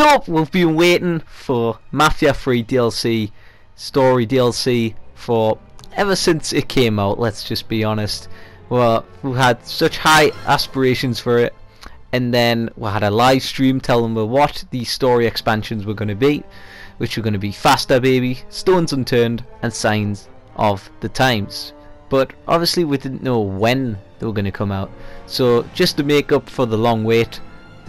So we've been waiting for Mafia 3 DLC, story DLC for ever since it came out. Let's just be honest. Well, we had such high aspirations for it, and then we had a live stream telling me what the story expansions were going to be, which were going to be Faster Baby, Stones Unturned, and Signs of the Times. But obviously, we didn't know when they were going to come out. So just to make up for the long wait,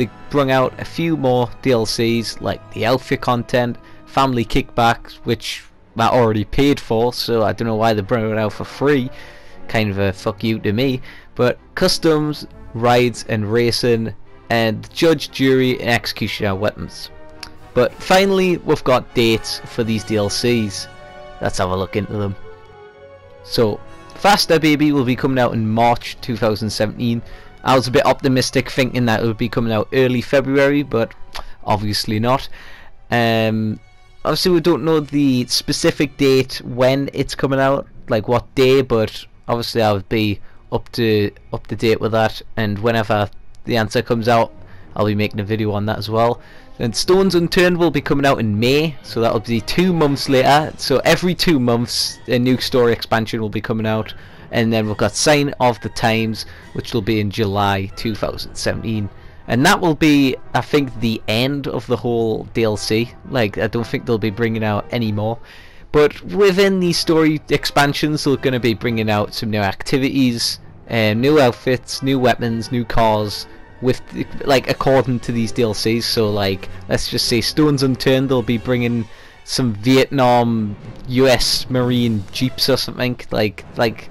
they brung out a few more DLCs like the outfit content, family kickbacks, which I already paid for, so I don't know why they brought it out for free. Kind of a fuck you to me. But customs, rides and racing, and judge, jury, and executioner weapons. But finally, we've got dates for these DLCs. Let's have a look into them. So, Faster Baby will be coming out in March 2017 I was a bit optimistic thinking that it would be coming out early February, but obviously not. Um, obviously, we don't know the specific date when it's coming out, like what day, but obviously I would be up to up to date with that. And whenever the answer comes out, I'll be making a video on that as well. And Stones Unturned will be coming out in May, so that'll be two months later. So every two months, a new story expansion will be coming out and then we've got Sign of the Times which will be in July 2017 and that will be I think the end of the whole DLC like I don't think they'll be bringing out any more but within these story expansions they're going to be bringing out some new activities uh, new outfits new weapons new cars with like according to these DLCs so like let's just say Stones Unturned they'll be bringing some Vietnam US Marine jeeps or something like like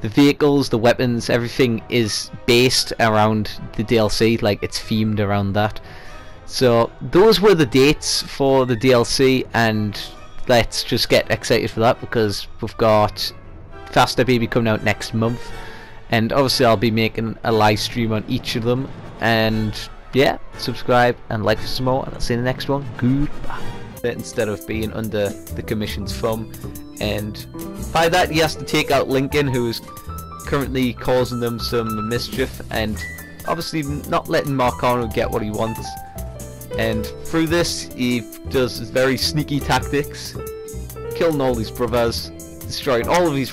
the vehicles, the weapons, everything is based around the DLC, like it's themed around that. So those were the dates for the DLC and let's just get excited for that because we've got Faster Baby coming out next month and obviously I'll be making a live stream on each of them and yeah, subscribe and like for some more and I'll see you in the next one. Goodbye. Instead of being under the commission's thumb and by that he has to take out Lincoln who is currently causing them some mischief and obviously not letting Marcano get what he wants and through this he does his very sneaky tactics killing all his brothers destroying all of his